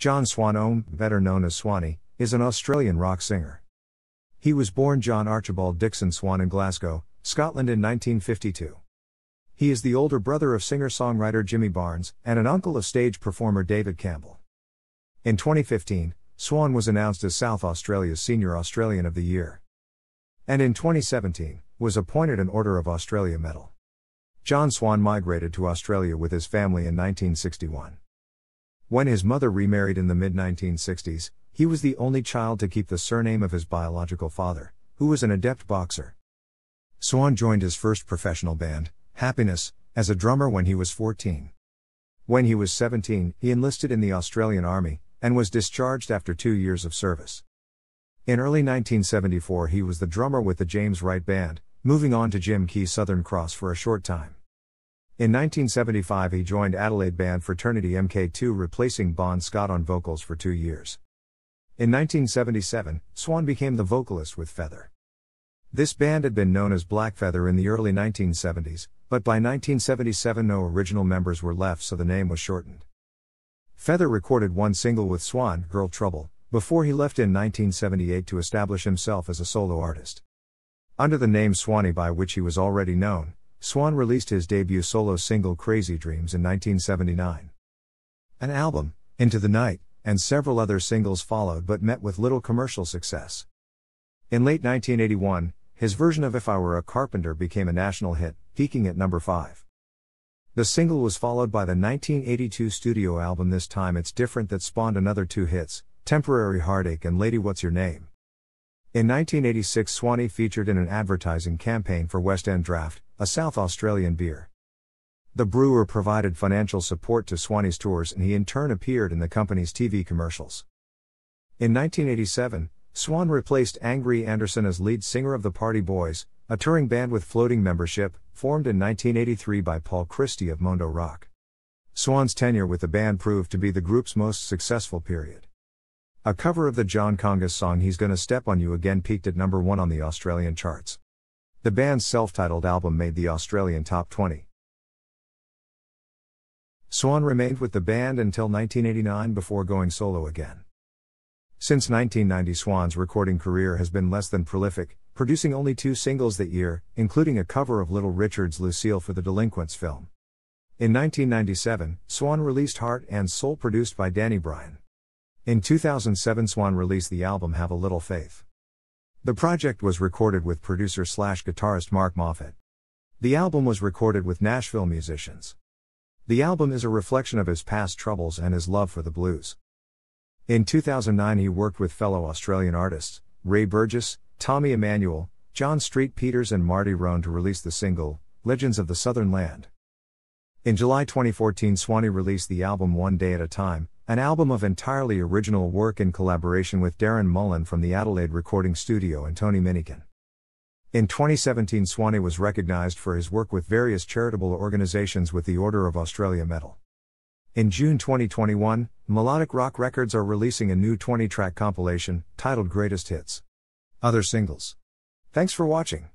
John Swan OAM, better known as Swanee, is an Australian rock singer. He was born John Archibald Dixon Swan in Glasgow, Scotland in 1952. He is the older brother of singer songwriter Jimmy Barnes and an uncle of stage performer David Campbell. In 2015, Swan was announced as South Australia's Senior Australian of the Year. And in 2017, was appointed an Order of Australia Medal. John Swan migrated to Australia with his family in 1961. When his mother remarried in the mid 1960s, he was the only child to keep the surname of his biological father, who was an adept boxer. Swan joined his first professional band, Happiness, as a drummer when he was 14. When he was 17, he enlisted in the Australian Army and was discharged after two years of service. In early 1974, he was the drummer with the James Wright Band, moving on to Jim Keays' Southern Cross for a short time. In 1975, he joined Adelaide band Fraternity MK2, replacing Bon Scott on vocals for two years. In 1977, Swan became the vocalist with Feather. This band had been known as Blackfeather in the early 1970s, but by 1977 no original members were left so the name was shortened. Feather recorded one single with Swan, Girl Trouble, before he left in 1978 to establish himself as a solo artist. Under the name Swanee by which he was already known, Swan released his debut solo single Crazy Dreams in 1979. An album, Into the Night, and several other singles followed but met with little commercial success. In late 1981, his version of If I Were a Carpenter became a national hit, peaking at number 5. The single was followed by the 1982 studio album This Time It's Different that spawned another two hits, Temporary Heartache and Lady What's Your Name. In 1986, Swanee featured in an advertising campaign for West End Draught, a South Australian beer. The brewer provided financial support to Swanee's tours and he in turn appeared in the company's TV commercials. In 1987, Swan replaced Angry Anderson as lead singer of the Party Boys, a touring band with floating membership, formed in 1983 by Paul Christie of Mondo Rock. Swan's tenure with the band proved to be the group's most successful period. A cover of the John Kongos song He's Gonna Step on You Again peaked at number 1 on the Australian charts. The band's self titled album made the Australian top 20. Swan remained with the band until 1989 before going solo again. Since 1990, Swan's recording career has been less than prolific, producing only two singles that year, including a cover of Little Richard's Lucille for the Delinquents film. In 1997, Swan released Heart and Soul produced by Danny Bryan. In 2007, Swan released the album Have a Little Faith. The project was recorded with producer slash guitarist Mark Moffatt. The album was recorded with Nashville musicians. The album is a reflection of his past troubles and his love for the blues. In 2009, he worked with fellow Australian artists, Ray Burgess, Tommy Emmanuel, John Street Peeters, and Marty Rhone to release the single, Legends of the Southern Land. In July 2014, Swanee released the album One Day at a Time, an album of entirely original work in collaboration with Darren Mullen from the Adelaide Recording Studio and Tony Minikin. In 2017, Swanee was recognized for his work with various charitable organizations with the Order of Australia Medal. In June 2021, Melodic Rock Records are releasing a new 20 track compilation, titled Greatest Hits. Other singles. Thanks for watching.